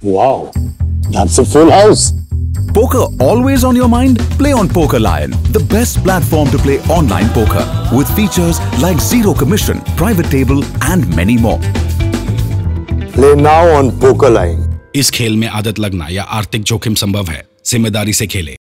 Wow, that's a full house. Poker always on your mind? Play on Poker Lion, the best platform to play online poker with features like zero commission, private table, and many more. Play now on Poker Lion. इस खेल में आदत लगना या आर्थिक जोखिम संभव है जिम्मेदारी से खेले